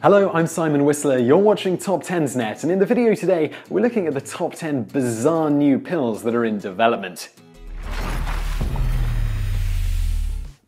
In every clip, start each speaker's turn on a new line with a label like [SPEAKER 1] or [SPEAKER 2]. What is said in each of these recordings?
[SPEAKER 1] Hello, I'm Simon Whistler. You're watching TopTenzNet, and in the video today, we're looking at the top 10 bizarre new pills that are in development.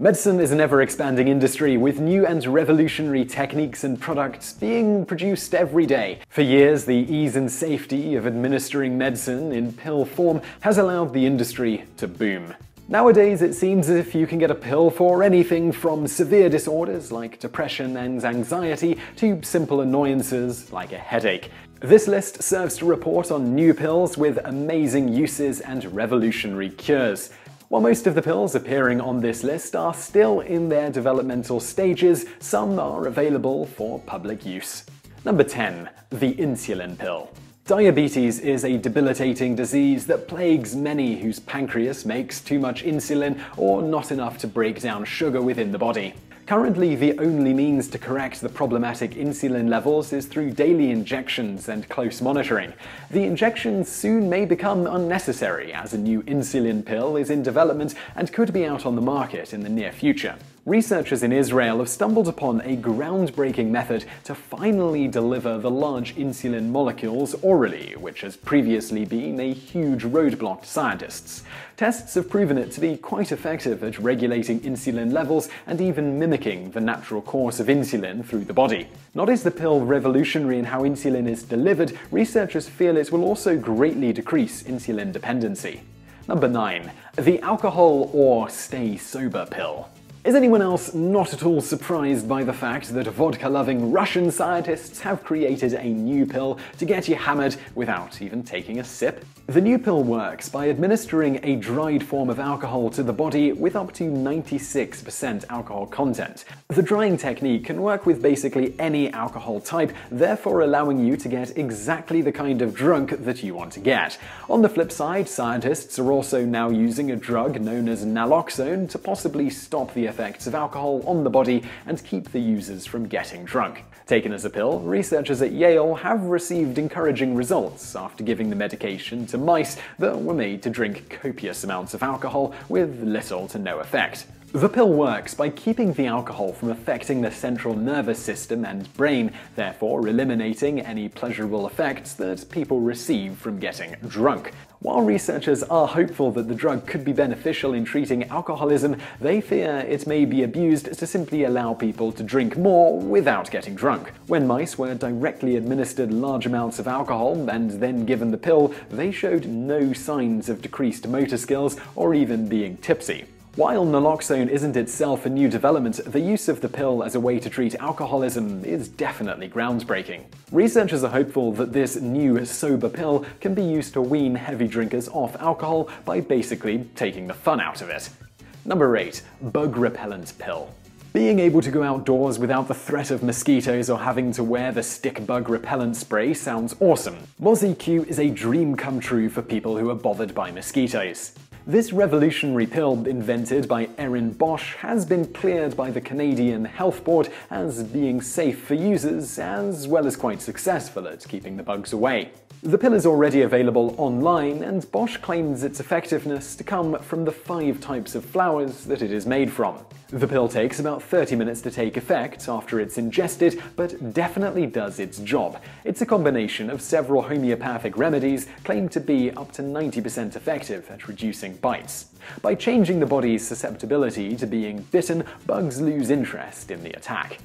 [SPEAKER 1] Medicine is an ever expanding industry with new and revolutionary techniques and products being produced every day. For years, the ease and safety of administering medicine in pill form has allowed the industry to boom. Nowadays, it seems as if you can get a pill for anything from severe disorders like depression and anxiety to simple annoyances like a headache. This list serves to report on new pills with amazing uses and revolutionary cures. While most of the pills appearing on this list are still in their developmental stages, some are available for public use. Number 10. The insulin pill. Diabetes is a debilitating disease that plagues many whose pancreas makes too much insulin or not enough to break down sugar within the body. Currently, the only means to correct the problematic insulin levels is through daily injections and close monitoring. The injections soon may become unnecessary as a new insulin pill is in development and could be out on the market in the near future. Researchers in Israel have stumbled upon a groundbreaking method to finally deliver the large insulin molecules orally, which has previously been a huge roadblock to scientists. Tests have proven it to be quite effective at regulating insulin levels and even mimicking the natural course of insulin through the body. Not is the pill revolutionary in how insulin is delivered, researchers feel it will also greatly decrease insulin dependency. Number 9. The alcohol or stay sober pill. Is anyone else not at all surprised by the fact that vodka loving Russian scientists have created a new pill to get you hammered without even taking a sip? The new pill works by administering a dried form of alcohol to the body with up to 96% alcohol content. The drying technique can work with basically any alcohol type, therefore allowing you to get exactly the kind of drunk that you want to get. On the flip side, scientists are also now using a drug known as naloxone to possibly stop the effects of alcohol on the body and keep the users from getting drunk. Taken as a pill, researchers at Yale have received encouraging results after giving the medication to mice that were made to drink copious amounts of alcohol with little to no effect. The pill works by keeping the alcohol from affecting the central nervous system and brain, therefore eliminating any pleasurable effects that people receive from getting drunk. While researchers are hopeful that the drug could be beneficial in treating alcoholism, they fear it may be abused to simply allow people to drink more without getting drunk. When mice were directly administered large amounts of alcohol and then given the pill, they showed no signs of decreased motor skills or even being tipsy. While naloxone isn't itself a new development, the use of the pill as a way to treat alcoholism is definitely groundbreaking. Researchers are hopeful that this new sober pill can be used to wean heavy drinkers off alcohol by basically taking the fun out of it. Number 8. Bug Repellent Pill. Being able to go outdoors without the threat of mosquitoes or having to wear the stick bug repellent spray sounds awesome. MozziQ is a dream come true for people who are bothered by mosquitoes. This revolutionary pill, invented by Erin Bosch, has been cleared by the Canadian Health Board as being safe for users, as well as quite successful at keeping the bugs away. The pill is already available online, and Bosch claims its effectiveness to come from the five types of flowers that it is made from. The pill takes about 30 minutes to take effect after it's ingested, but definitely does its job. It's a combination of several homeopathic remedies claimed to be up to 90% effective at reducing bites. By changing the body's susceptibility to being bitten, bugs lose interest in the attack.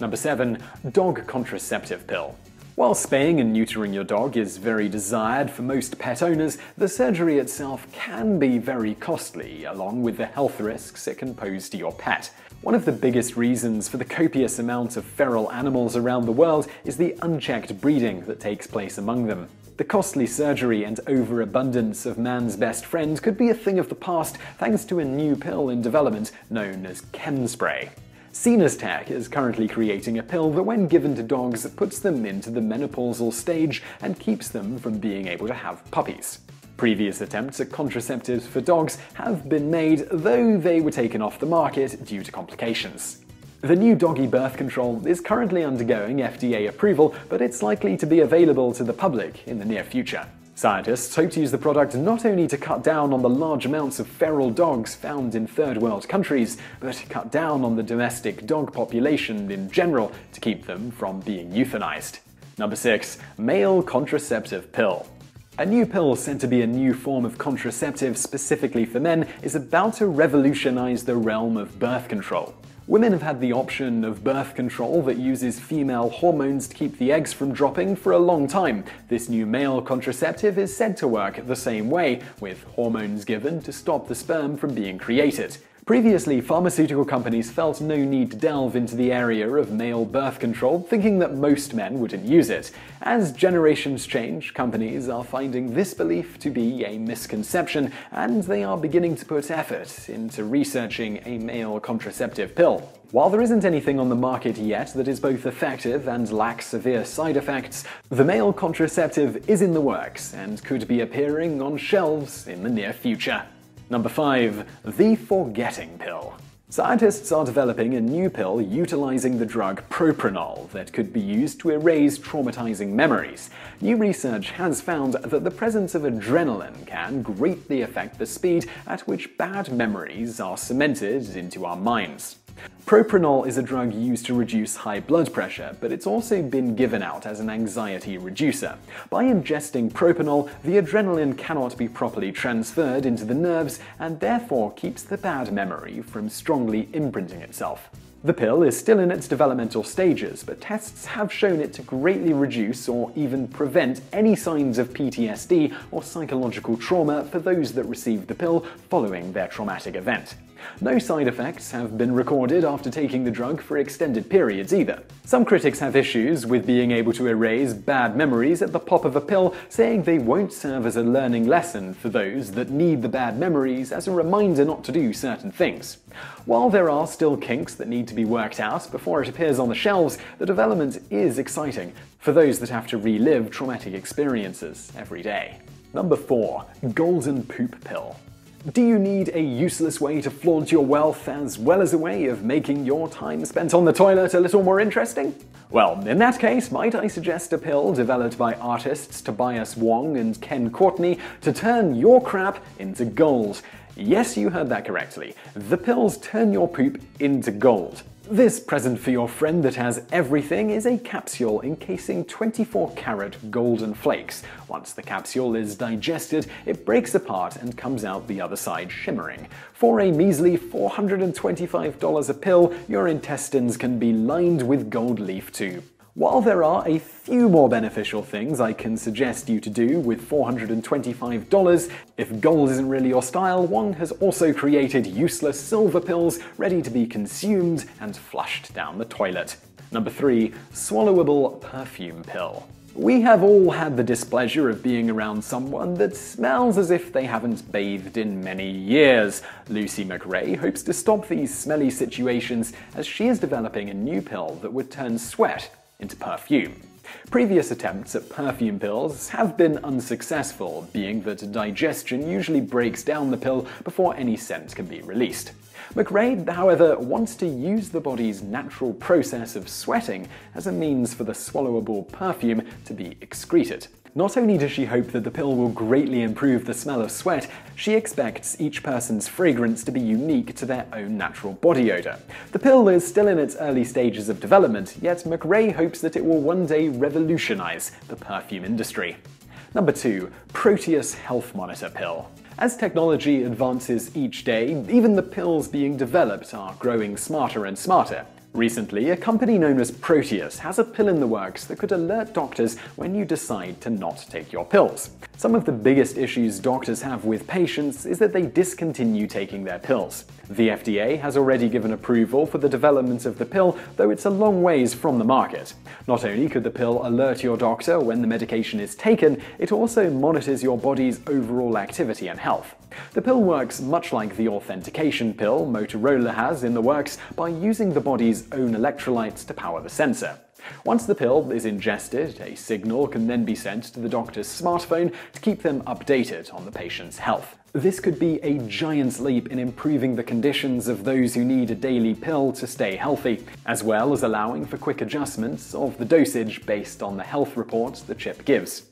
[SPEAKER 1] Number 7. Dog Contraceptive Pill while spaying and neutering your dog is very desired for most pet owners, the surgery itself can be very costly, along with the health risks it can pose to your pet. One of the biggest reasons for the copious amount of feral animals around the world is the unchecked breeding that takes place among them. The costly surgery and overabundance of man's best friend could be a thing of the past thanks to a new pill in development known as ChemSpay. Tech is currently creating a pill that, when given to dogs, puts them into the menopausal stage and keeps them from being able to have puppies. Previous attempts at contraceptives for dogs have been made, though they were taken off the market due to complications. The new doggy birth control is currently undergoing FDA approval, but it's likely to be available to the public in the near future. Scientists hope to use the product not only to cut down on the large amounts of feral dogs found in third world countries, but cut down on the domestic dog population in general to keep them from being euthanized. Number 6. Male Contraceptive Pill. A new pill said to be a new form of contraceptive specifically for men is about to revolutionize the realm of birth control. Women have had the option of birth control that uses female hormones to keep the eggs from dropping for a long time. This new male contraceptive is said to work the same way, with hormones given to stop the sperm from being created. Previously, pharmaceutical companies felt no need to delve into the area of male birth control, thinking that most men wouldn't use it. As generations change, companies are finding this belief to be a misconception, and they are beginning to put effort into researching a male contraceptive pill. While there isn't anything on the market yet that is both effective and lacks severe side effects, the male contraceptive is in the works and could be appearing on shelves in the near future. Number 5. The Forgetting Pill. Scientists are developing a new pill utilizing the drug propranolol that could be used to erase traumatizing memories. New research has found that the presence of adrenaline can greatly affect the speed at which bad memories are cemented into our minds. Propranolol is a drug used to reduce high blood pressure, but it's also been given out as an anxiety reducer. By ingesting propranolol, the adrenaline cannot be properly transferred into the nerves and therefore keeps the bad memory from strongly imprinting itself. The pill is still in its developmental stages, but tests have shown it to greatly reduce or even prevent any signs of PTSD or psychological trauma for those that receive the pill following their traumatic event. No side effects have been recorded after taking the drug for extended periods either. Some critics have issues with being able to erase bad memories at the pop of a pill, saying they won't serve as a learning lesson for those that need the bad memories as a reminder not to do certain things. While there are still kinks that need to be worked out before it appears on the shelves, the development is exciting for those that have to relive traumatic experiences every day. Number 4. Golden Poop Pill. Do you need a useless way to flaunt your wealth as well as a way of making your time spent on the toilet a little more interesting? Well, in that case, might I suggest a pill developed by artists Tobias Wong and Ken Courtney to turn your crap into gold? Yes, you heard that correctly. The pills turn your poop into gold. This present for your friend that has everything is a capsule encasing 24 karat golden flakes. Once the capsule is digested, it breaks apart and comes out the other side shimmering. For a measly $425 a pill, your intestines can be lined with gold leaf too. While there are a few more beneficial things I can suggest you to do with $425, if gold isn't really your style, Wong has also created useless silver pills ready to be consumed and flushed down the toilet. Number 3. Swallowable Perfume Pill. We have all had the displeasure of being around someone that smells as if they haven't bathed in many years. Lucy McRae hopes to stop these smelly situations as she is developing a new pill that would turn sweat into perfume. Previous attempts at perfume pills have been unsuccessful, being that digestion usually breaks down the pill before any scent can be released. McRae, however, wants to use the body's natural process of sweating as a means for the swallowable perfume to be excreted. Not only does she hope that the pill will greatly improve the smell of sweat, she expects each person's fragrance to be unique to their own natural body odor. The pill is still in its early stages of development, yet McRae hopes that it will one day revolutionize the perfume industry. Number 2. Proteus Health Monitor Pill. As technology advances each day, even the pills being developed are growing smarter and smarter. Recently, a company known as Proteus has a pill in the works that could alert doctors when you decide to not take your pills. Some of the biggest issues doctors have with patients is that they discontinue taking their pills. The FDA has already given approval for the development of the pill, though it's a long ways from the market. Not only could the pill alert your doctor when the medication is taken, it also monitors your body's overall activity and health. The pill works much like the authentication pill Motorola has in the works by using the body's own electrolytes to power the sensor. Once the pill is ingested, a signal can then be sent to the doctor's smartphone to keep them updated on the patient's health. This could be a giant leap in improving the conditions of those who need a daily pill to stay healthy, as well as allowing for quick adjustments of the dosage based on the health report the chip gives.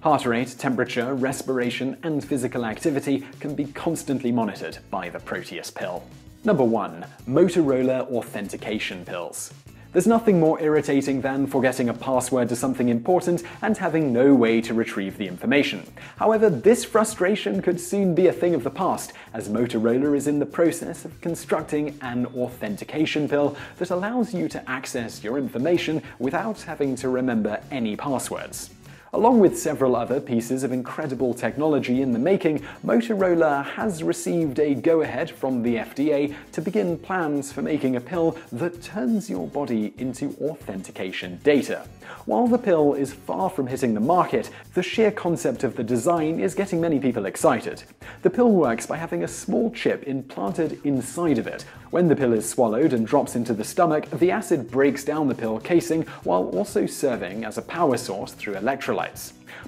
[SPEAKER 1] Heart rate, temperature, respiration, and physical activity can be constantly monitored by the Proteus pill. Number 1. Motorola Authentication Pills. There's nothing more irritating than forgetting a password to something important and having no way to retrieve the information. However, this frustration could soon be a thing of the past, as Motorola is in the process of constructing an authentication pill that allows you to access your information without having to remember any passwords. Along with several other pieces of incredible technology in the making, Motorola has received a go ahead from the FDA to begin plans for making a pill that turns your body into authentication data. While the pill is far from hitting the market, the sheer concept of the design is getting many people excited. The pill works by having a small chip implanted inside of it. When the pill is swallowed and drops into the stomach, the acid breaks down the pill casing while also serving as a power source through electrolytes.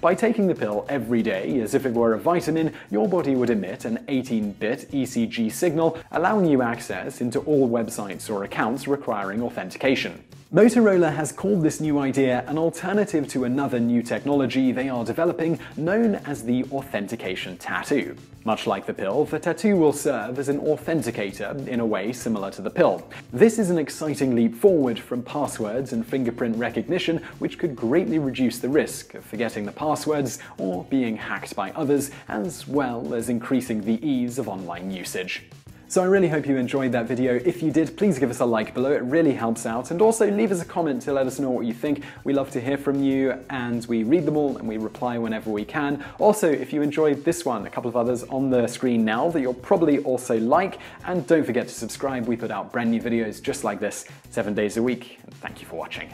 [SPEAKER 1] By taking the pill every day as if it were a vitamin, your body would emit an 18 bit ECG signal, allowing you access into all websites or accounts requiring authentication. Motorola has called this new idea an alternative to another new technology they are developing known as the authentication tattoo. Much like the pill, the tattoo will serve as an authenticator in a way similar to the pill. This is an exciting leap forward from passwords and fingerprint recognition, which could greatly reduce the risk of forgetting the passwords or being hacked by others, as well as increasing the ease of online usage. So I really hope you enjoyed that video. If you did, please give us a like below, it really helps out. And also leave us a comment to let us know what you think. We love to hear from you and we read them all and we reply whenever we can. Also, if you enjoyed this one, a couple of others on the screen now that you'll probably also like. And don't forget to subscribe, we put out brand new videos just like this seven days a week. And thank you for watching.